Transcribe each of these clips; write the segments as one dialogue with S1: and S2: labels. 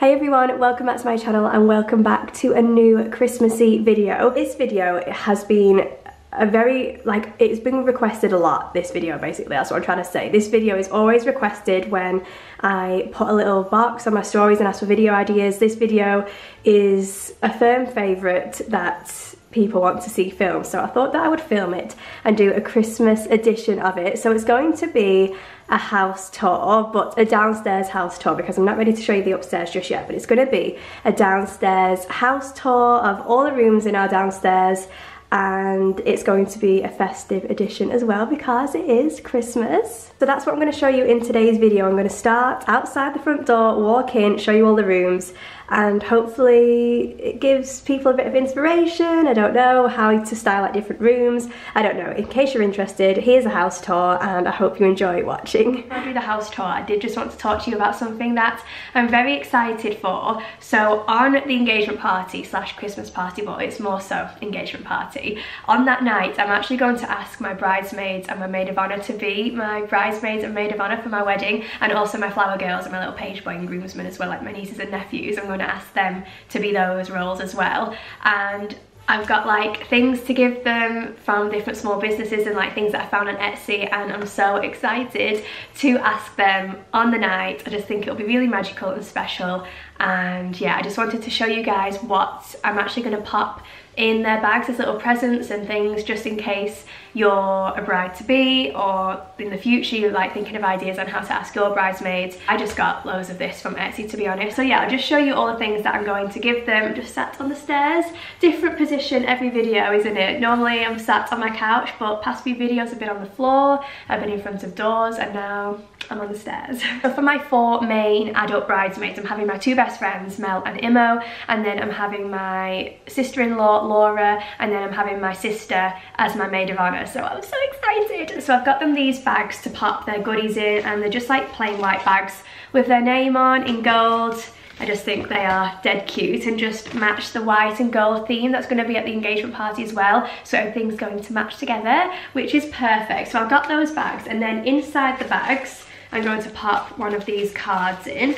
S1: Hey everyone, welcome back to my channel and welcome back to a new Christmassy video. This video has been a very, like, it's been requested a lot, this video basically, that's what I'm trying to say. This video is always requested when I put a little box on my stories and ask for video ideas. This video is a firm favourite that people want to see filmed, so I thought that I would film it and do a Christmas edition of it. So it's going to be a house tour, but a downstairs house tour because I'm not ready to show you the upstairs just yet, but it's gonna be a downstairs house tour of all the rooms in our downstairs and it's going to be a festive edition as well because it is Christmas. So that's what I'm going to show you in today's video. I'm going to start outside the front door, walk in, show you all the rooms and hopefully it gives people a bit of inspiration. I don't know how to style at different rooms. I don't know. In case you're interested, here's a house tour and I hope you enjoy watching. Before I do the house tour, I did just want to talk to you about something that I'm very excited for. So on the engagement party slash Christmas party, but it's more so engagement party, on that night I'm actually going to ask my bridesmaids and my maid of honour to be my bridesmaids and maid of honour for my wedding and also my flower girls and my little page boy and groomsmen as well, like my nieces and nephews. I'm going to ask them to be those roles as well. And I've got like things to give them from different small businesses and like things that I found on Etsy and I'm so excited to ask them on the night. I just think it'll be really magical and special and yeah I just wanted to show you guys what I'm actually going to pop in their bags as little presents and things just in case you're a bride to be or in the future you're like thinking of ideas on how to ask your bridesmaids. I just got loads of this from Etsy to be honest. So yeah, I'll just show you all the things that I'm going to give them. just sat on the stairs. Different position every video, isn't it? Normally I'm sat on my couch, but past few videos have been on the floor, I've been in front of doors, and now I'm on the stairs. so for my four main adult bridesmaids, I'm having my two best friends, Mel and Imo, and then I'm having my sister-in-law, Laura, and then I'm having my sister as my maid of so I'm so excited. So I've got them these bags to pop their goodies in and they're just like plain white bags with their name on in gold. I just think they are dead cute and just match the white and gold theme that's going to be at the engagement party as well. So everything's going to match together, which is perfect. So I've got those bags and then inside the bags, I'm going to pop one of these cards in.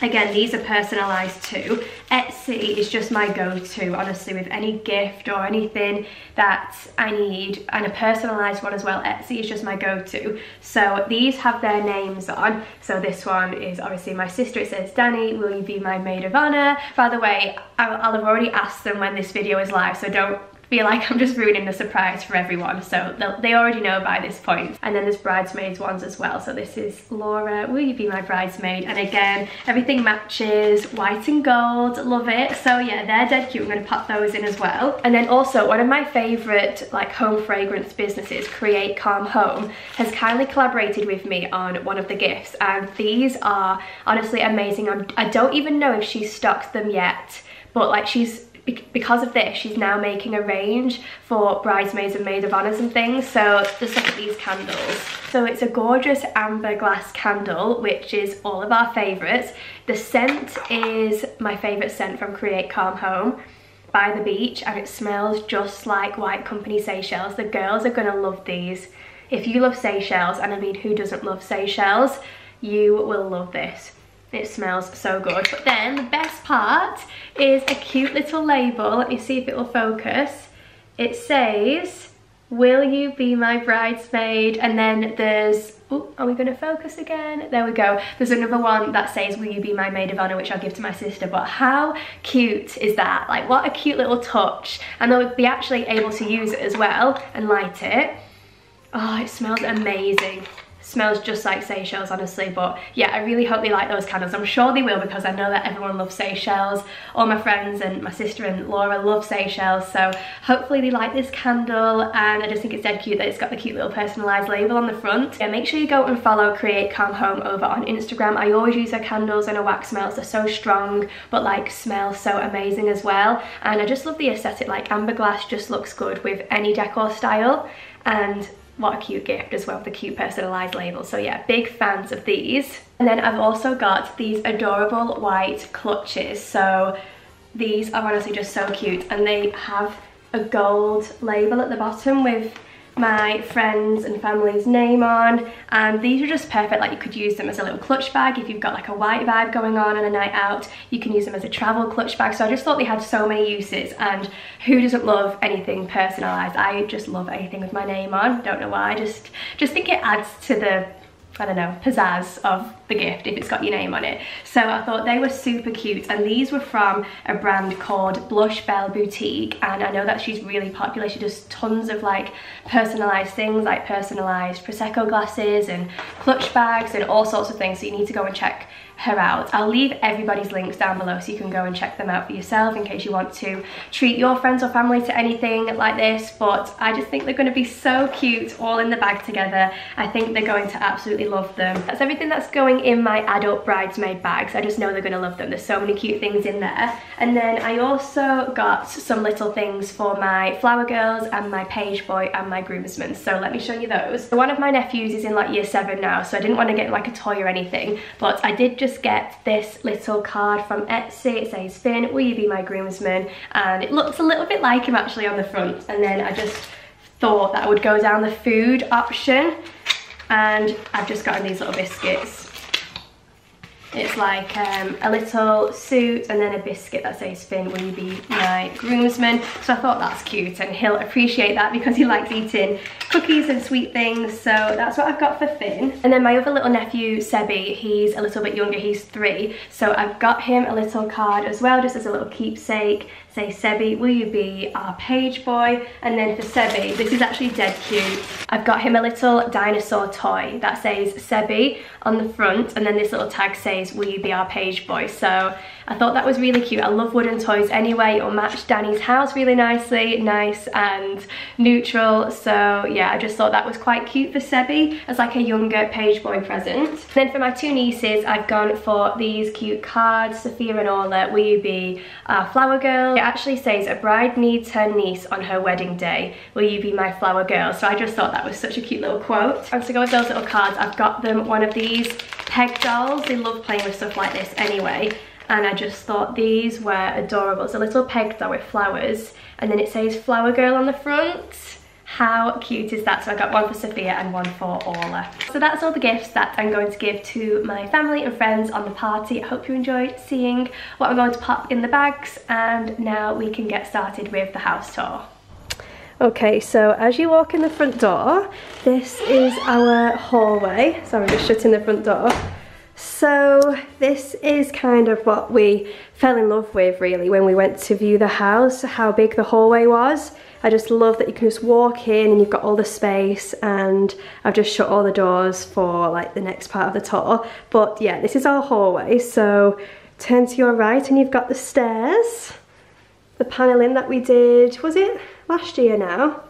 S1: Again, these are personalised too. Etsy is just my go-to, honestly, with any gift or anything that I need, and a personalised one as well. Etsy is just my go-to. So these have their names on. So this one is obviously my sister. It says, Danny, will you be my maid of honour? By the way, I'll, I'll have already asked them when this video is live, so don't feel like I'm just ruining the surprise for everyone. So they already know by this point. And then there's bridesmaids ones as well. So this is Laura, will you be my bridesmaid? And again, everything matches white and gold, love it. So yeah, they're dead cute. I'm gonna pop those in as well. And then also one of my favorite like home fragrance businesses, Create Calm Home, has kindly collaborated with me on one of the gifts. And these are honestly amazing. I'm, I don't even know if she's stocked them yet, but like she's because of this, she's now making a range for bridesmaids and maid of honors and things. So just look at these candles. So it's a gorgeous amber glass candle, which is all of our favorites. The scent is my favorite scent from Create Calm Home by the beach and it smells just like White Company Seychelles. The girls are gonna love these. If you love Seychelles, and I mean who doesn't love Seychelles, you will love this. It smells so good. But then the best part is a cute little label. Let me see if it will focus. It says, will you be my bridesmaid? And then there's, oh, are we gonna focus again? There we go. There's another one that says, will you be my maid of honor, which I'll give to my sister. But how cute is that? Like what a cute little touch. And they'll be actually able to use it as well and light it. Oh, it smells amazing smells just like Seychelles honestly but yeah I really hope they like those candles. I'm sure they will because I know that everyone loves Seychelles. All my friends and my sister and Laura love Seychelles so hopefully they like this candle and I just think it's dead cute that it's got the cute little personalised label on the front. Yeah make sure you go and follow Create Calm Home over on Instagram. I always use their candles and a wax smells they're so strong but like smell so amazing as well. And I just love the aesthetic like amber glass just looks good with any decor style and what a cute gift as well, the cute personalised label. So yeah, big fans of these. And then I've also got these adorable white clutches. So these are honestly just so cute and they have a gold label at the bottom with my friends and family's name on. And these are just perfect like you could use them as a little clutch bag. If you've got like a white vibe going on on a night out you can use them as a travel clutch bag. So I just thought they had so many uses and who doesn't love anything personalized? I just love anything with my name on. Don't know why I just just think it adds to the I don't know, pizzazz of the gift if it's got your name on it. So I thought they were super cute and these were from a brand called Blush Belle Boutique and I know that she's really popular. She does tons of like personalised things like personalised Prosecco glasses and clutch bags and all sorts of things so you need to go and check her out. I'll leave everybody's links down below so you can go and check them out for yourself in case you want to treat your friends or family to anything like this but I just think they're going to be so cute all in the bag together. I think they're going to absolutely love them. That's everything that's going in my adult bridesmaid bags. I just know they're going to love them. There's so many cute things in there. And then I also got some little things for my flower girls and my page boy and my groomsmen. So let me show you those. One of my nephews is in like year seven now so I didn't want to get like a toy or anything but I did just just get this little card from Etsy. It says, Finn, will you be my groomsman? And it looks a little bit like him actually on the front. And then I just thought that I would go down the food option. And I've just gotten these little biscuits. It's like um, a little suit and then a biscuit that says Finn, will you be my groomsman? So I thought that's cute and he'll appreciate that because he likes eating cookies and sweet things. So that's what I've got for Finn. And then my other little nephew, Sebi, he's a little bit younger, he's three. So I've got him a little card as well, just as a little keepsake say Sebi, will you be our page boy? And then for Sebi, this is actually dead cute. I've got him a little dinosaur toy that says Sebi on the front and then this little tag says, will you be our page boy? So I thought that was really cute. I love wooden toys anyway. It'll match Danny's house really nicely, nice and neutral. So yeah, I just thought that was quite cute for Sebi as like a younger page boy present. Then for my two nieces, I've gone for these cute cards. Sophia and Orla, will you be our flower girl? It actually says, a bride needs her niece on her wedding day. Will you be my flower girl? So I just thought that was such a cute little quote. And to go with those little cards, I've got them one of these peg dolls. They love playing with stuff like this anyway and I just thought these were adorable. It's a little peg doll with flowers and then it says flower girl on the front. How cute is that? So I got one for Sophia and one for Orla. So that's all the gifts that I'm going to give to my family and friends on the party. I hope you enjoyed seeing what I'm going to pop in the bags and now we can get started with the house tour. Okay, so as you walk in the front door, this is our hallway. So I'm just shutting the front door. So this is kind of what we fell in love with really when we went to view the house, how big the hallway was. I just love that you can just walk in and you've got all the space and I've just shut all the doors for like the next part of the tour. But yeah, this is our hallway. So turn to your right and you've got the stairs. The panelling that we did, was it last year now?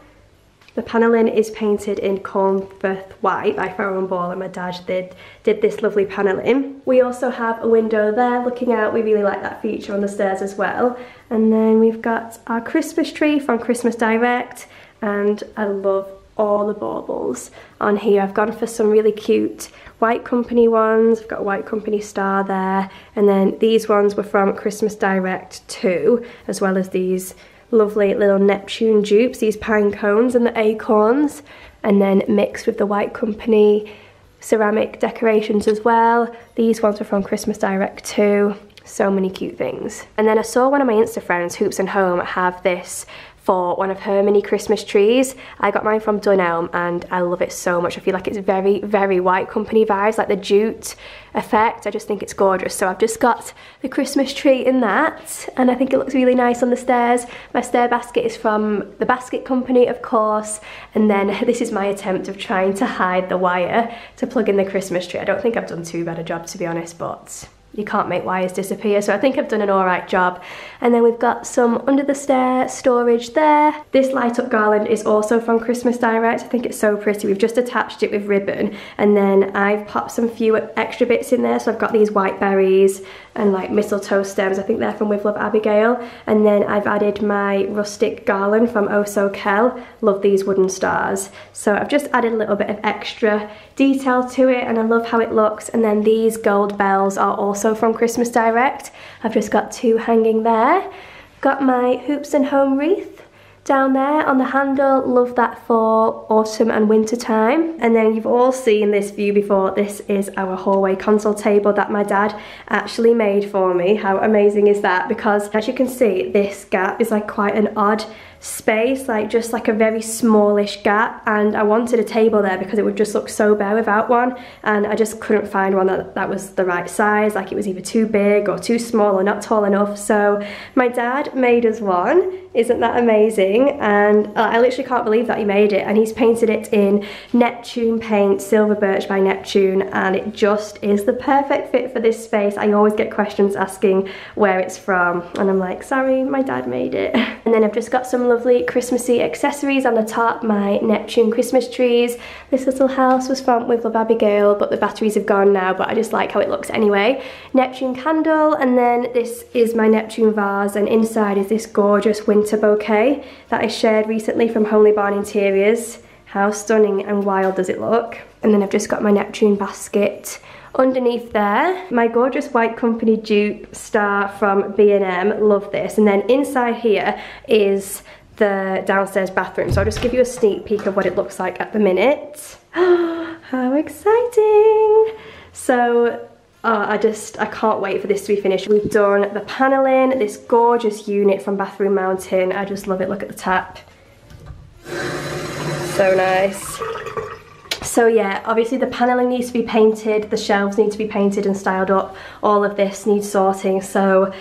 S1: The panelling is painted in Cornforth White by Farrow and Ball and my dad did, did this lovely panelling. We also have a window there looking out. We really like that feature on the stairs as well. And then we've got our Christmas tree from Christmas Direct and I love all the baubles on here. I've gone for some really cute White Company ones. I've got a White Company star there. And then these ones were from Christmas Direct too, as well as these lovely little Neptune dupes, these pine cones and the acorns, and then mixed with the White Company ceramic decorations as well. These ones were from Christmas Direct too. So many cute things. And then I saw one of my Insta friends, Hoops and Home, have this for one of her mini Christmas trees. I got mine from Dunelm and I love it so much. I feel like it's very, very white company vibes, like the jute effect. I just think it's gorgeous. So I've just got the Christmas tree in that and I think it looks really nice on the stairs. My stair basket is from the Basket Company, of course. And then this is my attempt of trying to hide the wire to plug in the Christmas tree. I don't think I've done too bad a job to be honest, but you can't make wires disappear. So I think I've done an alright job. And then we've got some under the stair storage there. This light up garland is also from Christmas Direct. I think it's so pretty. We've just attached it with ribbon. And then I've popped some few extra bits in there. So I've got these white berries and like mistletoe stems. I think they're from With Love Abigail. And then I've added my rustic garland from Oh So Kel. Love these wooden stars. So I've just added a little bit of extra detail to it and I love how it looks. And then these gold bells are also from Christmas Direct. I've just got two hanging there. Got my Hoops and Home wreath down there on the handle. Love that for autumn and winter time. And then you've all seen this view before. This is our hallway console table that my dad actually made for me. How amazing is that? Because as you can see, this gap is like quite an odd space, like just like a very smallish gap and I wanted a table there because it would just look so bare without one and I just couldn't find one that, that was the right size, like it was either too big or too small or not tall enough. So my dad made us one, isn't that amazing? And uh, I literally can't believe that he made it and he's painted it in Neptune paint, Silver Birch by Neptune and it just is the perfect fit for this space. I always get questions asking where it's from and I'm like, sorry, my dad made it. And then I've just got some lovely Christmassy accessories on the top, my Neptune Christmas trees. This little house was from with Love Abigail, but the batteries have gone now, but I just like how it looks anyway. Neptune candle, and then this is my Neptune vase, and inside is this gorgeous winter bouquet that I shared recently from Homely Barn Interiors. How stunning and wild does it look? And then I've just got my Neptune basket underneath there my gorgeous white company dupe star from B&M love this and then inside here is the downstairs bathroom. So I'll just give you a sneak peek of what it looks like at the minute. How exciting! So uh, I just, I can't wait for this to be finished. We've done the paneling, this gorgeous unit from Bathroom Mountain. I just love it, look at the tap. So nice. So yeah, obviously the paneling needs to be painted, the shelves need to be painted and styled up. All of this needs sorting, so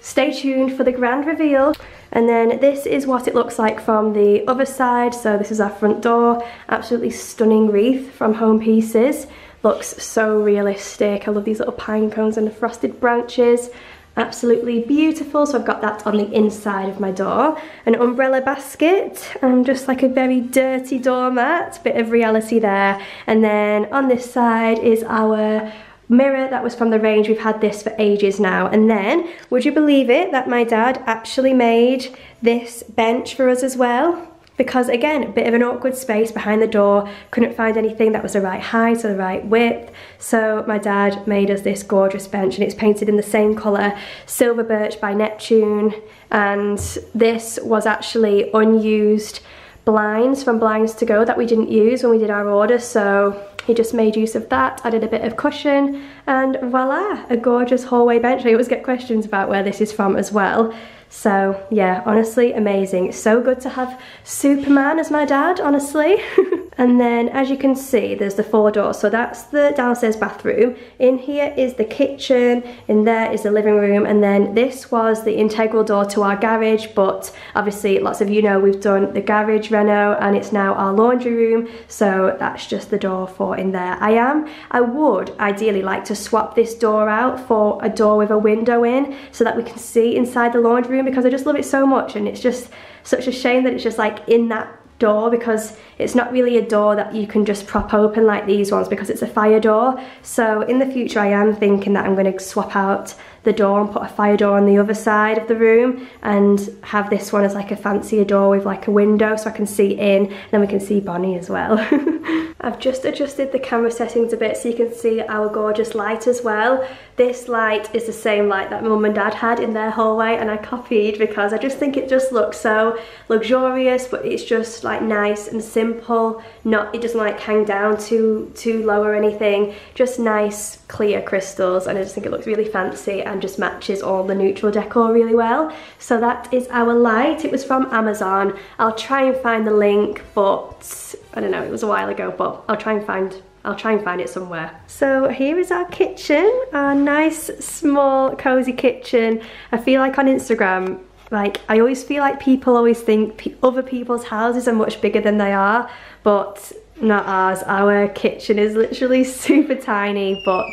S1: stay tuned for the grand reveal. And then this is what it looks like from the other side. So this is our front door. Absolutely stunning wreath from Home Pieces. Looks so realistic. I love these little pine cones and the frosted branches. Absolutely beautiful. So I've got that on the inside of my door. An umbrella basket and just like a very dirty doormat. Bit of reality there. And then on this side is our mirror that was from the range. We've had this for ages now. And then, would you believe it, that my dad actually made this bench for us as well? Because again, a bit of an awkward space behind the door, couldn't find anything that was the right height or the right width. So my dad made us this gorgeous bench and it's painted in the same colour, Silver Birch by Neptune. And this was actually unused blinds from Blinds to Go that we didn't use when we did our order. So he just made use of that, added a bit of cushion, and voila, a gorgeous hallway bench. I always get questions about where this is from as well. So yeah, honestly amazing. It's so good to have Superman as my dad, honestly. and then as you can see, there's the four doors. So that's the downstairs bathroom. In here is the kitchen, in there is the living room, and then this was the integral door to our garage, but obviously lots of you know we've done the garage reno and it's now our laundry room. So that's just the door for in there. I am, I would ideally like to swap this door out for a door with a window in so that we can see inside the laundry room because I just love it so much and it's just such a shame that it's just like in that door because it's not really a door that you can just prop open like these ones because it's a fire door. So in the future I am thinking that I'm going to swap out the door and put a fire door on the other side of the room and have this one as like a fancier door with like a window so I can see in and then we can see Bonnie as well. I've just adjusted the camera settings a bit so you can see our gorgeous light as well. This light is the same light that mum and dad had in their hallway and I copied because I just think it just looks so luxurious but it's just like nice and simple. Not It doesn't like hang down too, too low or anything. Just nice clear crystals and I just think it looks really fancy and just matches all the neutral decor really well. So that is our light. It was from Amazon. I'll try and find the link, but I don't know, it was a while ago, but I'll try and find I'll try and find it somewhere. So here is our kitchen, our nice, small, cozy kitchen. I feel like on Instagram, like I always feel like people always think other people's houses are much bigger than they are, but not ours. Our kitchen is literally super tiny, but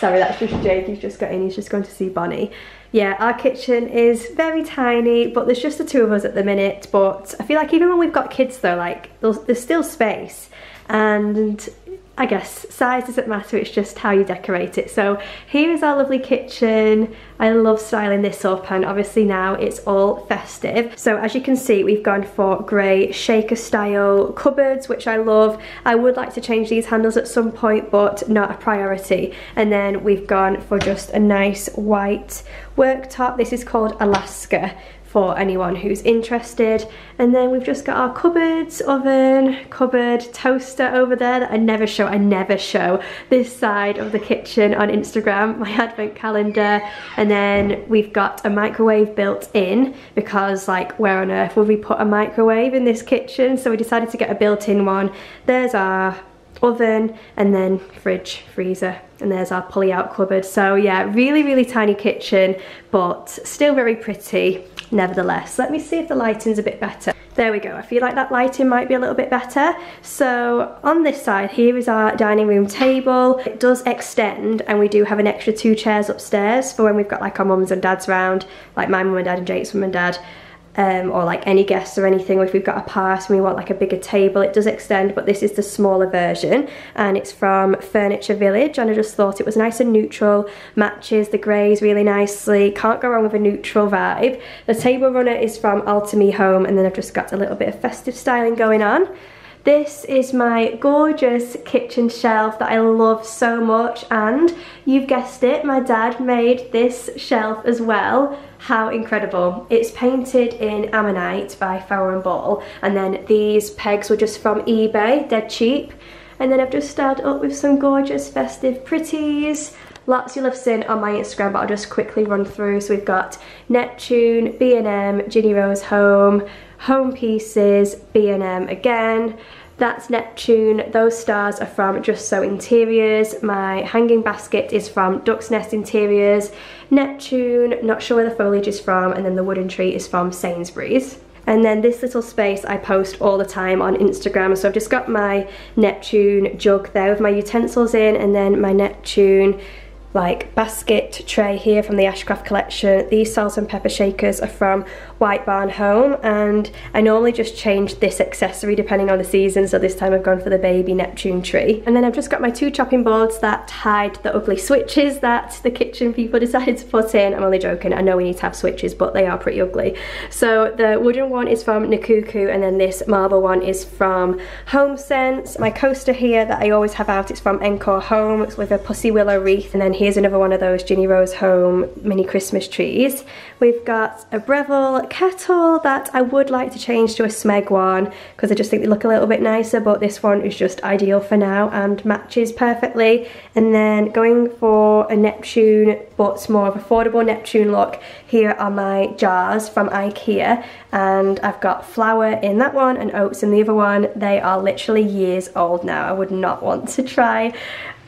S1: Sorry, that's just Jake, he's just got in, he's just going to see Bonnie. Yeah, our kitchen is very tiny, but there's just the two of us at the minute, but I feel like even when we've got kids though, like, there's still space. And I guess size doesn't matter, it's just how you decorate it. So here is our lovely kitchen. I love styling this up and obviously now it's all festive. So as you can see, we've gone for grey shaker style cupboards, which I love. I would like to change these handles at some point, but not a priority. And then we've gone for just a nice white worktop. This is called Alaska for anyone who's interested. And then we've just got our cupboards, oven, cupboard, toaster over there that I never show. I never show this side of the kitchen on Instagram, my advent calendar. And then we've got a microwave built in because like where on earth would we put a microwave in this kitchen? So we decided to get a built-in one. There's our oven and then fridge, freezer and there's our pulley out cupboard. So yeah, really, really tiny kitchen, but still very pretty nevertheless. Let me see if the lighting's a bit better. There we go, I feel like that lighting might be a little bit better. So on this side, here is our dining room table. It does extend and we do have an extra two chairs upstairs for when we've got like our mums and dads round, like my mum and dad and Jake's mum and dad um, or like any guests or anything, if we've got a pass and we want like a bigger table, it does extend, but this is the smaller version, and it's from Furniture Village, and I just thought it was nice and neutral, matches the greys really nicely, can't go wrong with a neutral vibe. The table runner is from Alchemy Home, and then I've just got a little bit of festive styling going on. This is my gorgeous kitchen shelf that I love so much and you've guessed it, my dad made this shelf as well. How incredible. It's painted in Ammonite by Farrow and Ball and then these pegs were just from eBay, dead cheap. And then I've just started up with some gorgeous festive pretties. Lots you'll have seen on my Instagram, but I'll just quickly run through. So we've got Neptune, B&M, Ginny Rose Home, Home Pieces, B&M again. That's Neptune. Those stars are from Just So Interiors. My hanging basket is from Duck's Nest Interiors. Neptune, not sure where the foliage is from, and then the wooden tree is from Sainsbury's. And then this little space I post all the time on Instagram. So I've just got my Neptune jug there with my utensils in and then my Neptune like basket tray here from the Ashcraft collection. These salt and pepper shakers are from White Barn Home and I normally just change this accessory depending on the season so this time I've gone for the baby Neptune tree. And then I've just got my two chopping boards that hide the ugly switches that the kitchen people decided to put in. I'm only joking, I know we need to have switches but they are pretty ugly. So the wooden one is from Nkuku and then this marble one is from HomeSense. My coaster here that I always have out is from Encore Home. It's with a pussy willow wreath and then here's another one of those Ginny Rose Home mini Christmas trees. We've got a Breville kettle that I would like to change to a Smeg one because I just think they look a little bit nicer but this one is just ideal for now and matches perfectly. And then going for a Neptune but more of affordable Neptune look. Here are my jars from Ikea and I've got flour in that one and oats in the other one. They are literally years old now. I would not want to try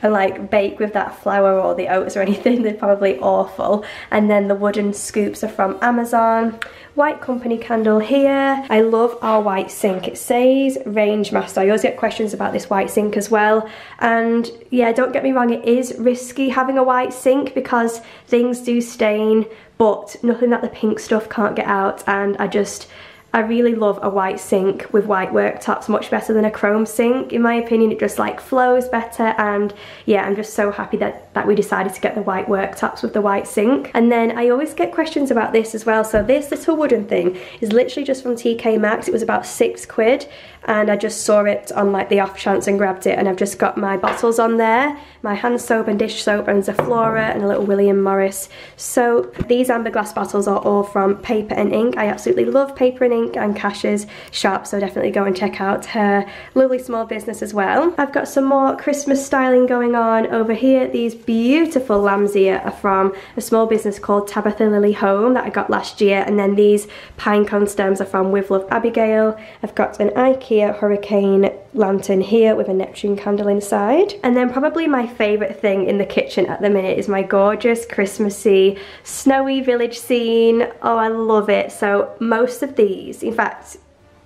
S1: and like bake with that flour or the oats or anything they're probably awful and then the wooden scoops are from Amazon white company candle here. I love our white sink. It says Rangemaster. I always get questions about this white sink as well. And yeah, don't get me wrong, it is risky having a white sink because things do stain, but nothing that the pink stuff can't get out. And I just, I really love a white sink with white worktops much better than a chrome sink. In my opinion, it just like flows better and yeah, I'm just so happy that, that we decided to get the white worktops with the white sink. And then I always get questions about this as well. So this little wooden thing is literally just from TK Maxx. It was about six quid and I just saw it on like the off chance and grabbed it and I've just got my bottles on there, my hand soap and dish soap and Zoflora and a little William Morris soap. These amber glass bottles are all from Paper and Ink. I absolutely love Paper and Ink and Cash's shop so definitely go and check out her lovely small business as well. I've got some more Christmas styling going on over here. These beautiful lambs here are from a small business called Tabitha Lily Home that I got last year and then these pine cone stems are from With Love Abigail. I've got an IKEA Hurricane lantern here with a Neptune candle inside. And then probably my favourite thing in the kitchen at the minute is my gorgeous Christmassy snowy village scene. Oh, I love it. So most of these, in fact,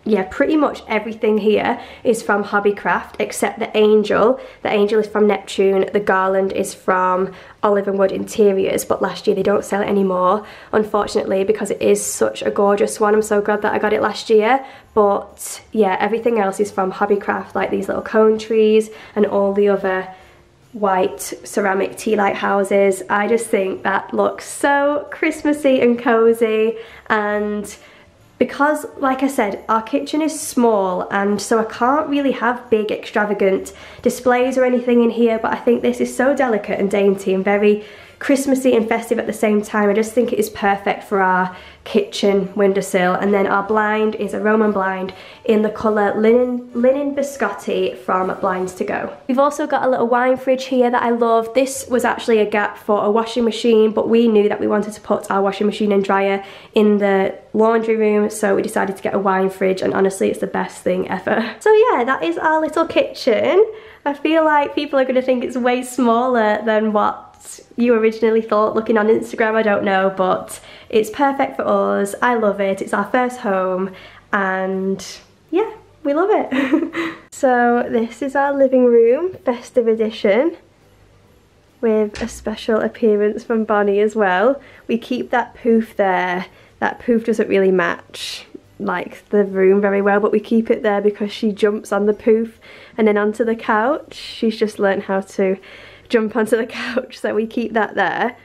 S1: yeah, pretty much everything here is from Hobbycraft except the angel. The angel is from Neptune, the garland is from Olive and Wood Interiors, but last year they don't sell it anymore, unfortunately, because it is such a gorgeous one. I'm so glad that I got it last year. But yeah, everything else is from Hobbycraft, like these little cone trees and all the other white ceramic tea light houses. I just think that looks so Christmassy and cozy and because like I said our kitchen is small and so I can't really have big extravagant displays or anything in here but I think this is so delicate and dainty and very Christmassy and festive at the same time. I just think it is perfect for our kitchen windowsill and then our blind is a Roman blind in the colour linen, linen biscotti from Blinds to Go. We've also got a little wine fridge here that I love. This was actually a gap for a washing machine but we knew that we wanted to put our washing machine and dryer in the laundry room so we decided to get a wine fridge and honestly it's the best thing ever. So yeah that is our little kitchen. I feel like people are going to think it's way smaller than what you originally thought looking on Instagram, I don't know, but it's perfect for us. I love it. It's our first home and yeah, we love it. so this is our living room, festive edition with a special appearance from Bonnie as well. We keep that poof there. That poof doesn't really match like the room very well but we keep it there because she jumps on the poof and then onto the couch. She's just learned how to jump onto the couch so we keep that there.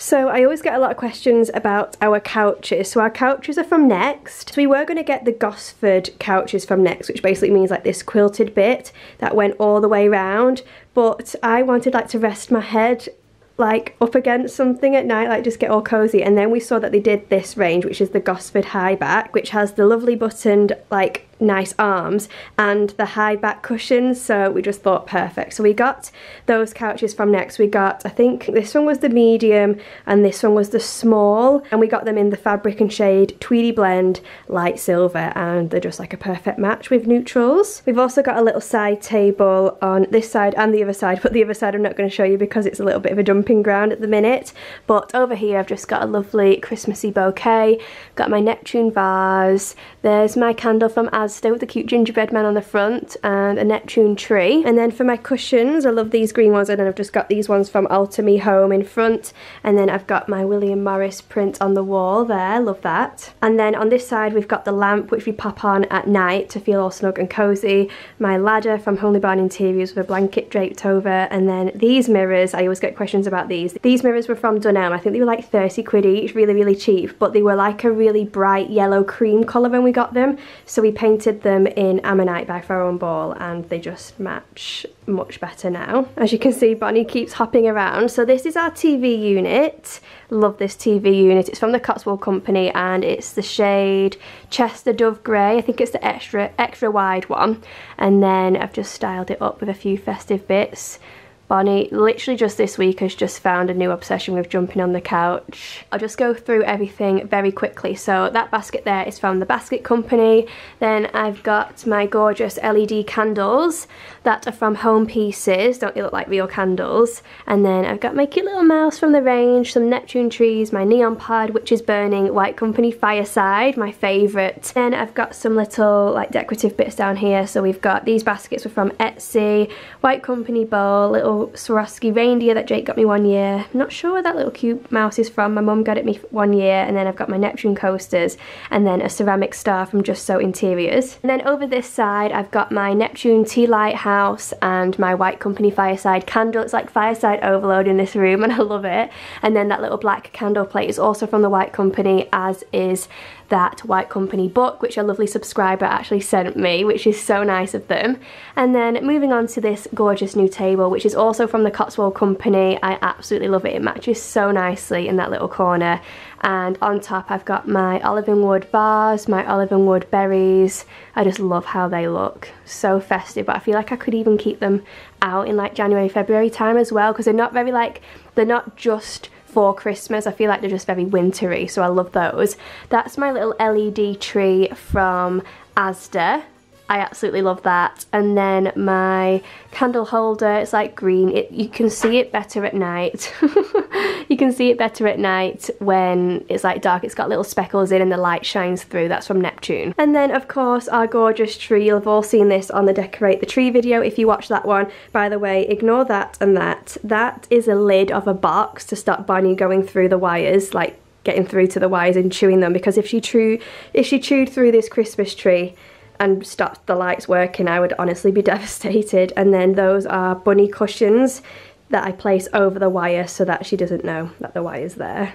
S1: So I always get a lot of questions about our couches. So our couches are from Next. So we were going to get the Gosford couches from Next, which basically means like this quilted bit that went all the way around. But I wanted like to rest my head like up against something at night, like just get all cozy. And then we saw that they did this range, which is the Gosford High Back, which has the lovely buttoned like nice arms and the high back cushions so we just thought perfect. So we got those couches from next. We got I think this one was the medium and this one was the small and we got them in the fabric and shade Tweedy blend light silver and they're just like a perfect match with neutrals. We've also got a little side table on this side and the other side but the other side I'm not going to show you because it's a little bit of a dumping ground at the minute. But over here I've just got a lovely Christmassy bouquet got my Neptune vase there's my candle from As Asda with the cute gingerbread man on the front and a Neptune tree. And then for my cushions, I love these green ones and then I've just got these ones from Alter Me Home in front. And then I've got my William Morris print on the wall there, love that. And then on this side we've got the lamp which we pop on at night to feel all snug and cosy. My ladder from Homely Barn Interiors with a blanket draped over. And then these mirrors, I always get questions about these. These mirrors were from Dunelm, I think they were like 30 quid each, really, really cheap. But they were like a really bright yellow cream colour when we got them. So we painted them in Ammonite by Farrow & Ball and they just match much better now. As you can see, Bonnie keeps hopping around. So this is our TV unit. Love this TV unit. It's from the Cotswold Company and it's the shade Chester Dove Grey. I think it's the extra, extra wide one. And then I've just styled it up with a few festive bits. Bonnie literally just this week has just found a new obsession with jumping on the couch. I'll just go through everything very quickly. So that basket there is from the Basket Company. Then I've got my gorgeous LED candles that are from Home Pieces. Don't they look like real candles? And then I've got my cute little mouse from the range, some Neptune trees, my neon pod which is burning, White Company Fireside, my favourite. Then I've got some little like decorative bits down here. So we've got these baskets were from Etsy, White Company bowl, little Swarovski reindeer that Jake got me one year. I'm not sure where that little cute mouse is from. My mum got it me one year and then I've got my Neptune coasters and then a ceramic star from Just So Interiors. And then over this side I've got my Neptune tea lighthouse and my White Company fireside candle. It's like fireside overload in this room and I love it. And then that little black candle plate is also from the White Company as is that White Company book, which a lovely subscriber actually sent me, which is so nice of them. And then moving on to this gorgeous new table, which is also from the Cotswold Company. I absolutely love it. It matches so nicely in that little corner. And on top I've got my olive and wood bars, my olive and wood berries. I just love how they look. So festive, but I feel like I could even keep them out in like January, February time as well, because they're not very like, they're not just for Christmas. I feel like they're just very wintry, so I love those. That's my little LED tree from Asda. I absolutely love that. And then my candle holder, it's like green. It, you can see it better at night. you can see it better at night when it's like dark. It's got little speckles in and the light shines through. That's from Neptune. And then of course our gorgeous tree. You'll have all seen this on the Decorate the Tree video if you watch that one. By the way, ignore that and that. That is a lid of a box to stop Bonnie going through the wires like getting through to the wires and chewing them because if she chewed if she chewed through this Christmas tree and stopped the lights working, I would honestly be devastated. And then those are bunny cushions that I place over the wire so that she doesn't know that the wire's there.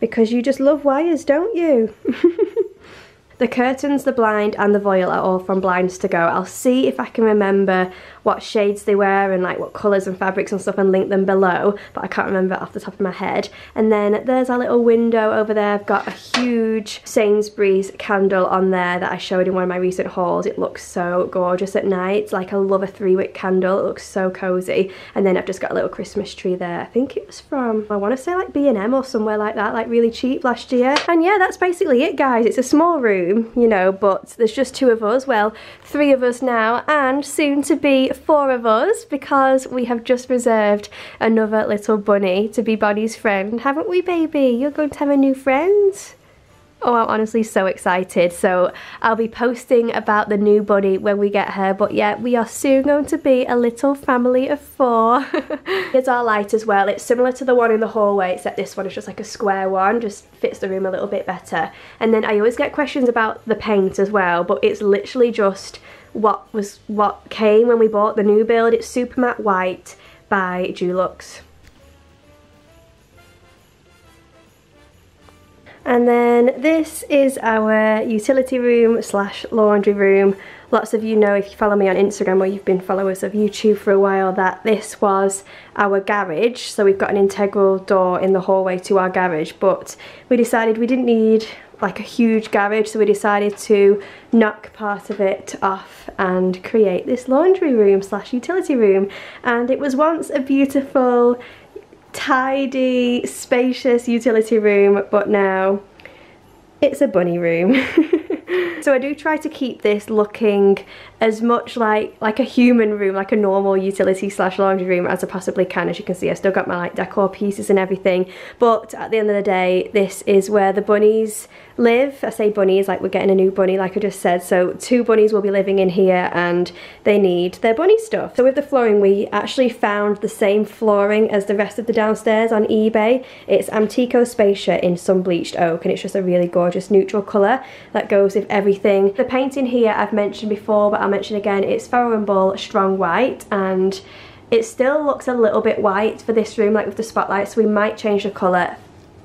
S1: Because you just love wires, don't you? The curtains, the blind and the voile are all from Blinds to Go. I'll see if I can remember what shades they were and like what colours and fabrics and stuff and link them below but I can't remember off the top of my head. And then there's our little window over there. I've got a huge Sainsbury's candle on there that I showed in one of my recent hauls. It looks so gorgeous at night. Like I love a three wick candle. It looks so cosy. And then I've just got a little Christmas tree there. I think it was from, I want to say like B&M or somewhere like that, like really cheap last year. And yeah, that's basically it guys. It's a small room, you know, but there's just two of us. Well, three of us now and soon to be four of us because we have just reserved another little bunny to be Bonnie's friend. Haven't we, baby? You're going to have a new friend? Oh, I'm honestly so excited. So I'll be posting about the new bunny when we get her. But yeah, we are soon going to be a little family of four. Here's our light as well. It's similar to the one in the hallway, except this one is just like a square one. Just fits the room a little bit better. And then I always get questions about the paint as well. But it's literally just what was what came when we bought the new build. It's super matte white by Dulux. And then this is our utility room slash laundry room. Lots of you know if you follow me on Instagram or you've been followers of YouTube for a while that this was our garage. So we've got an integral door in the hallway to our garage but we decided we didn't need like a huge garage so we decided to knock part of it off and create this laundry room slash utility room and it was once a beautiful tidy spacious utility room but now it's a bunny room. So I do try to keep this looking as much like like a human room, like a normal utility slash laundry room as I possibly can. As you can see, I still got my like decor pieces and everything. But at the end of the day, this is where the bunnies live. I say bunnies like we're getting a new bunny like I just said. So two bunnies will be living in here and they need their bunny stuff. So with the flooring, we actually found the same flooring as the rest of the downstairs on eBay. It's Amtico Spacia in sun bleached oak and it's just a really gorgeous neutral colour that goes with everything. The painting here I've mentioned before but I'm mention again, it's Farrow and Ball Strong White and it still looks a little bit white for this room, like with the spotlight, so we might change the colour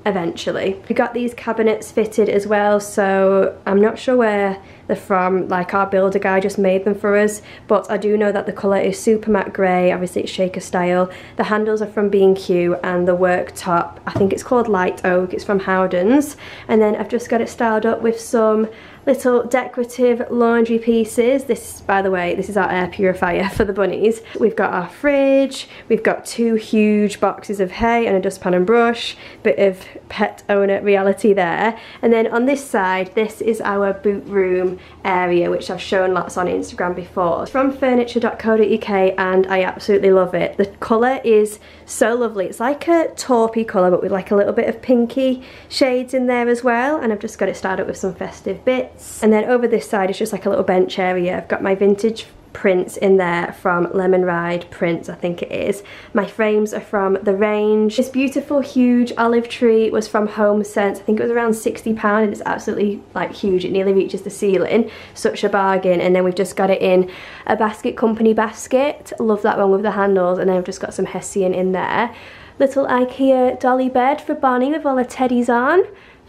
S1: eventually. We got these cabinets fitted as well, so I'm not sure where they're from, like our builder guy just made them for us, but I do know that the colour is super matte grey, obviously it's shaker style. The handles are from B&Q and the worktop, I think it's called Light Oak, it's from Howdens, and then I've just got it styled up with some little decorative laundry pieces. This, by the way, this is our air purifier for the bunnies. We've got our fridge, we've got two huge boxes of hay and a dustpan and brush, bit of pet owner reality there. And then on this side, this is our boot room area, which I've shown lots on Instagram before. It's from furniture.co.uk and I absolutely love it. The colour is so lovely. It's like a taupey colour, but with like a little bit of pinky shades in there as well. And I've just got it started with some festive bits and then over this side is just like a little bench area. I've got my vintage prints in there from Lemon Ride Prints, I think it is. My frames are from The Range. This beautiful huge olive tree was from HomeSense. I think it was around £60 and it's absolutely like huge. It nearly reaches the ceiling. Such a bargain. And then we've just got it in a Basket Company basket. Love that one with the handles. And then I've just got some Hessian in there. Little Ikea dolly bed for Bonnie with all the teddies on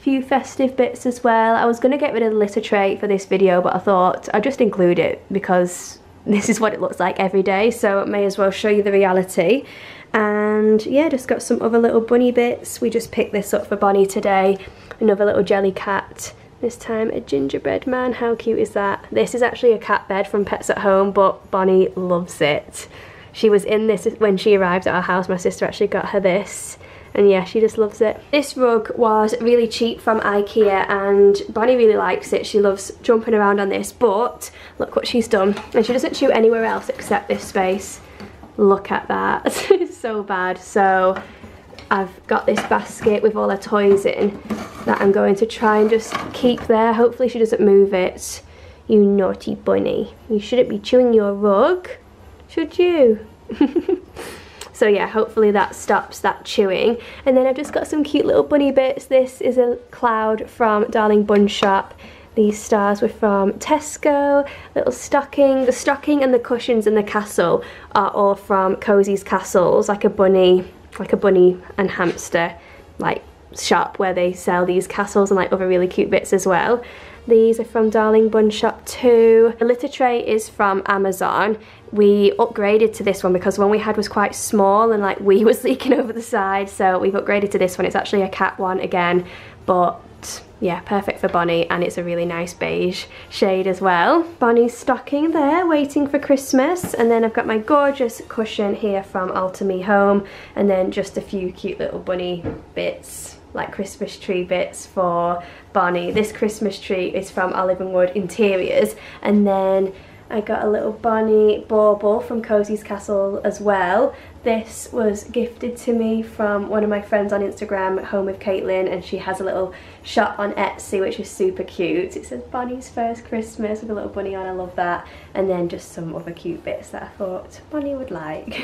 S1: few festive bits as well. I was going to get rid of the litter tray for this video but I thought I'd just include it because this is what it looks like every day so may as well show you the reality. And yeah just got some other little bunny bits. We just picked this up for Bonnie today. Another little Jellycat this time a gingerbread man. How cute is that? This is actually a cat bed from Pets at Home but Bonnie loves it. She was in this when she arrived at our house. My sister actually got her this and yeah she just loves it. This rug was really cheap from Ikea and Bonnie really likes it. She loves jumping around on this but look what she's done and she doesn't chew anywhere else except this space. Look at that, it's so bad. So I've got this basket with all her toys in that I'm going to try and just keep there. Hopefully she doesn't move it. You naughty bunny. You shouldn't be chewing your rug, should you? So yeah, hopefully that stops that chewing. And then I've just got some cute little bunny bits. This is a cloud from Darling Bun Shop. These stars were from Tesco, little stocking. The stocking and the cushions in the castle are all from Cozy's Castles, like a bunny, like a bunny and hamster, like shop where they sell these castles and like other really cute bits as well. These are from Darling Bun Shop 2. The litter tray is from Amazon. We upgraded to this one because the one we had was quite small and like we was leaking over the side so we've upgraded to this one. It's actually a cat one again but yeah, perfect for Bonnie and it's a really nice beige shade as well. Bonnie's stocking there, waiting for Christmas. And then I've got my gorgeous cushion here from Alter Me Home and then just a few cute little bunny bits like Christmas tree bits for Bonnie. This Christmas tree is from Olive and Wood Interiors and then I got a little Bonnie bauble from Cozy's Castle as well. This was gifted to me from one of my friends on Instagram, Home with Caitlin, and she has a little shop on Etsy which is super cute. It says Bonnie's first Christmas with a little bunny on, I love that. And then just some other cute bits that I thought Bonnie would like.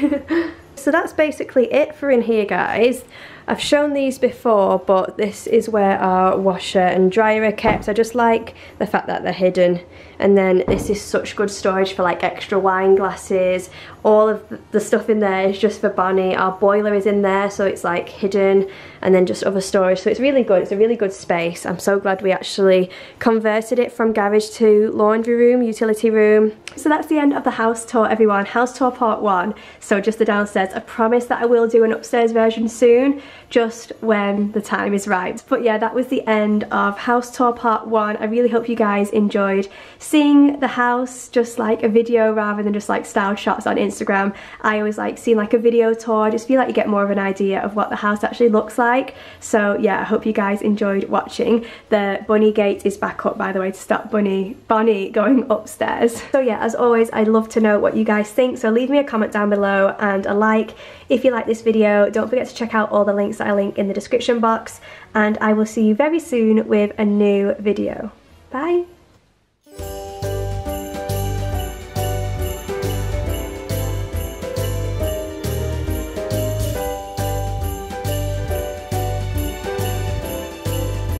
S1: so that's basically it for in here guys. I've shown these before, but this is where our washer and dryer are kept. I just like the fact that they're hidden. And then this is such good storage for like extra wine glasses. All of the stuff in there is just for Bonnie. Our boiler is in there, so it's like hidden. And then just other storage. So it's really good. It's a really good space. I'm so glad we actually converted it from garage to laundry room, utility room. So that's the end of the house tour, everyone. House tour part one. So just the downstairs. I promise that I will do an upstairs version soon just when the time is right. But yeah, that was the end of house tour part one. I really hope you guys enjoyed seeing the house just like a video rather than just like style shots on Instagram. I always like seeing like a video tour. I just feel like you get more of an idea of what the house actually looks like. So yeah, I hope you guys enjoyed watching. The bunny gate is back up by the way to stop Bunny, Bonnie going upstairs. So yeah, as always, I'd love to know what you guys think. So leave me a comment down below and a like if you like this video. Don't forget to check out all the links that I link in the description box and I will see you very soon with a new video. Bye!